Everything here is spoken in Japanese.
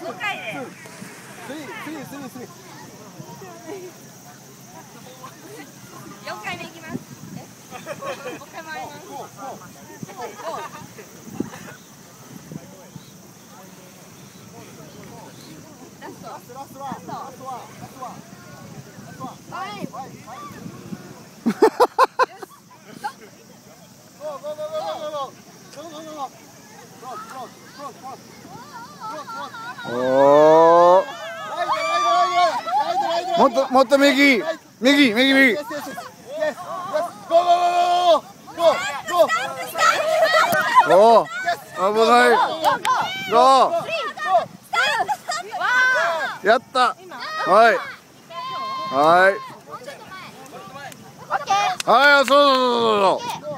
5回で。4回目いきます。おもっともっと右右右右おお危ないゴーやったはいはいはいあそうそうそうそう